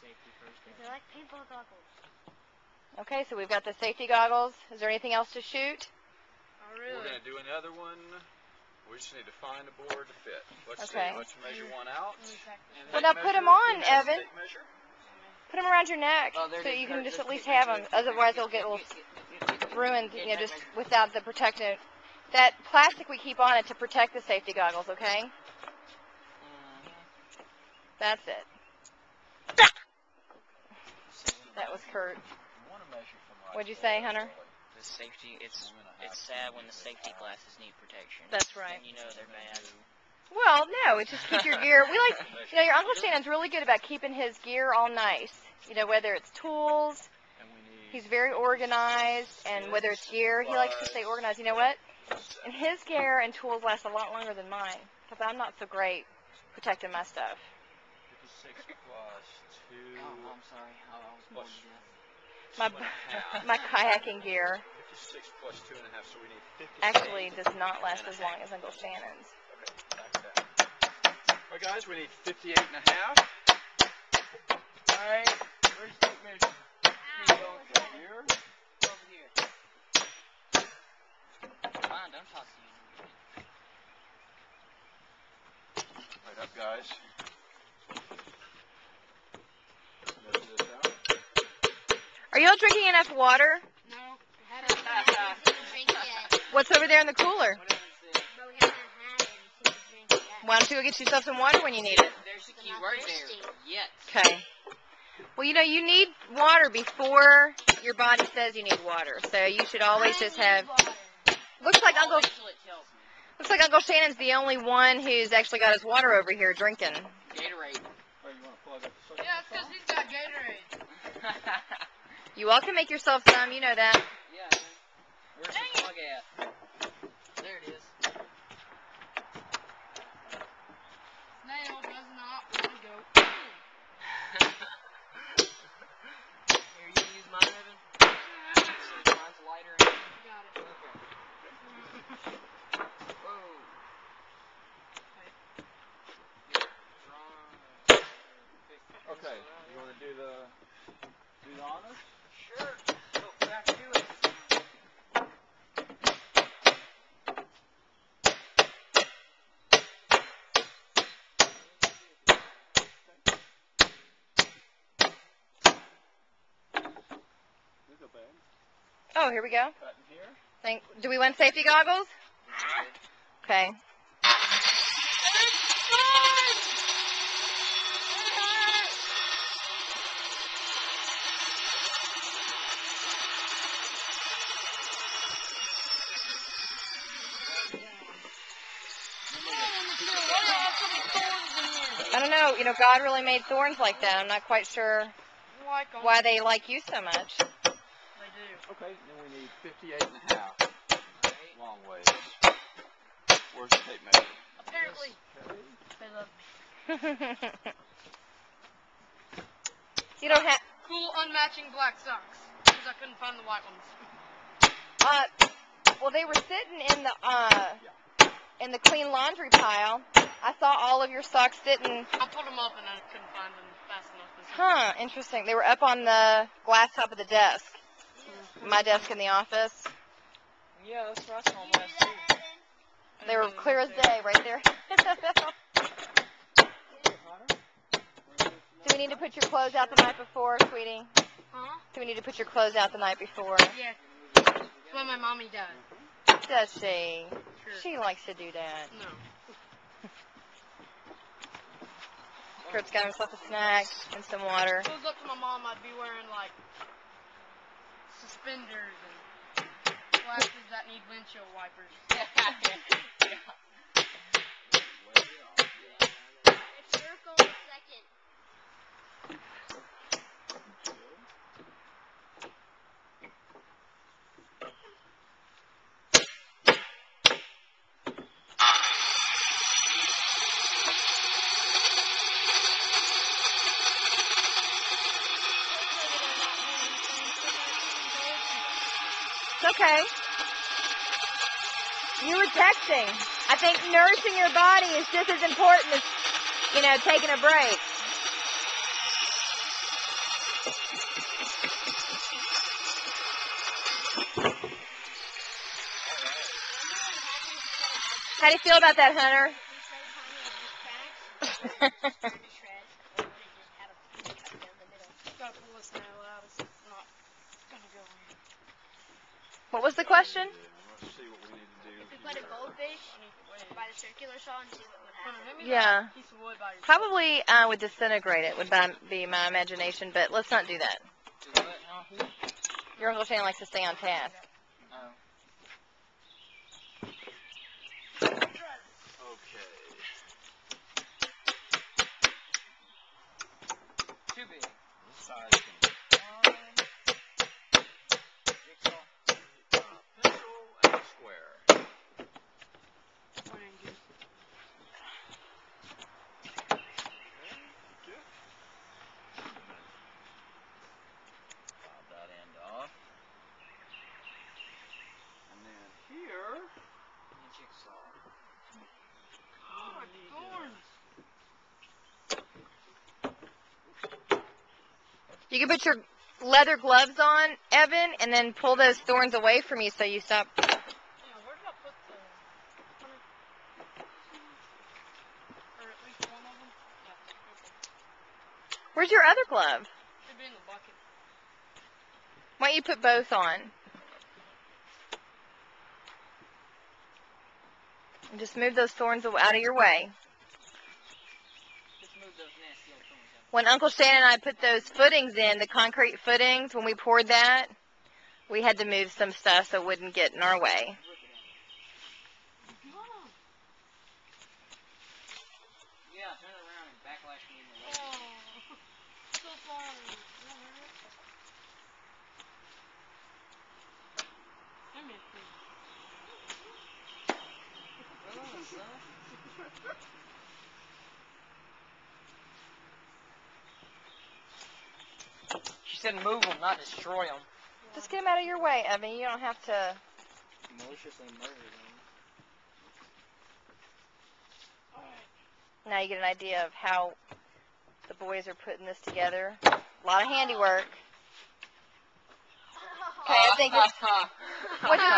Safety first. They're like paintball goggles. Okay, so we've got the safety goggles. Is there anything else to shoot? Oh, really? We're going to do another one. We just need to find a board to fit. Let's Okay. see. Let's measure one out. And Well, now put 'em measure. on, Who has Evan. Put them around your neck Oh, so you can just at least have them. Otherwise, they'll get ruined, you know, just without the protective. That plastic we keep on it to protect the safety goggles, okay? Mhm. That's it. Seven That was Kurt. You want to measure from right What'd you say, Hunter? The safety, it's We're gonna have it's sad when the safety glasses need protection. That's right. And you know they're bad. Well, no, it's just keep your gear. We like, you know, your Uncle Shannon's really good about keeping his gear all nice. You know, whether it's tools, And we need he's very organized, and whether it's gear, he likes to stay organized. You know what? And his gear and tools last a lot longer than mine, because I'm not so great protecting my stuff. 56 plus 2 Oh, I'm sorry. Oh, I was Plus- My two and a half. my kayaking gear 56 plus 2 and a half, so we need 58. actually does not last as long as Uncle Shannon's. Okay, back that. All right, guys, we need 58 and a half. All right, where's the measure? Here you go, ah, right here. Over here. Come on, don't toss the Right up, guys. Y'all drinking enough water? No, we haven't had it. drink yet. What's over there in the cooler? Whatever's there. But we haven't had it since we drink yet. Why don't you go get yourself some water when you need it? There's the key word there. Yet. Okay. Well, you know, you need water before your body says you need water. So you should always just have. Looks like Uncle Wait till it tells me. looks like Uncle Shannon's the only one who's actually got his water over here drinking. Gatorade. All right, you want to plug up the circuit? Yeah, it's because he's got Gatorade. You all can make yourself some, you know that. yeah. man. Where's the plug at? There it is. Snail does not want to go. Here, you can use mine, Evan. So mine's lighter. Got it. Okay. Whoa. Okay, you want to do the do the honors? Sure. Go back to it. These are bad. Oh, here we go. Here. Think, do we want safety goggles? Okay. I don't know. You know, God really made thorns like that. I'm not quite sure why they like you so much. They do. Okay, then we need 58 and a half. Right. Long ways. Where's the tape measure? Apparently, Okay. they love me. you don't have. Cool unmatching black socks. Because I couldn't find the white ones. Uh, well, they were sitting in the uh, in the clean laundry pile. I saw all of your socks sitting. I put them up and I couldn't find them fast enough. This Huh? Interesting. They were up on the glass top of the desk. My desk in the office. Yeah, that's what I saw last too. They were clear as day right there. Do we need to put your clothes out the night before, sweetie? Huh? Do we need to put your clothes out the night before? Yeah. That's what my mommy does. Does she? Sure. She likes to do that. No. Kurt's got himself a snack and some water. If it was up to my mom, I'd be wearing like suspenders and glasses that need windshield wipers. Circle a second. It's okay. You were texting. I think nursing your body is just as important as, you know, taking a break. How do you feel about that, Hunter? what was the question? Let's see what we need to do. If we put a goldfish I need to wait. by the circular saw and see what would Hunter, happen. hand Yeah. that piece of wood by yourself. Probably uh, would disintegrate it would be my imagination, but let's not do that. Do what now? Your Uncle Shane likes to stay on task. Oh. Okay. Too big. Size can Jigsaw. pencil and a square. One and juice. Pop that end off. And then here. And jigsaw. Oh, thorns. Oh, you can put your leather gloves on, Evan, and then pull those thorns away from you so you stop. Yeah, where did I put the... Hunter? Or at least one of them? Yeah, okay. Where's your other glove? Should be in the bucket. Why don't you put both on? And just move those thorns out of your way. Just move those nasty old things out. When Uncle Stan and I put those footings in, the concrete footings, when we poured that, we had to move some stuff so it wouldn't get in our way. Rip it out. Mom! Yeah, turn around and backlash me in the leg. So sorry. Come here, please. Son. She said move them, not destroy them. Just get them out of your way, Evan. You don't have to. Maliciously murder them. Now you get an idea of how the boys are putting this together. A lot of handiwork. Okay, I think it's. What'd you